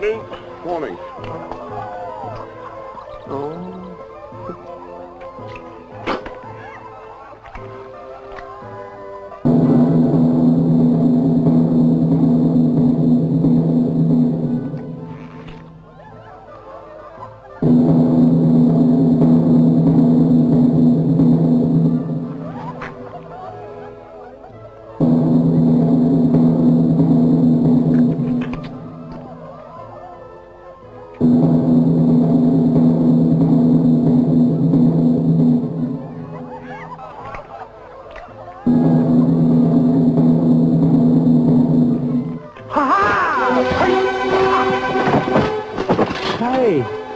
Morning. Oh. Hey!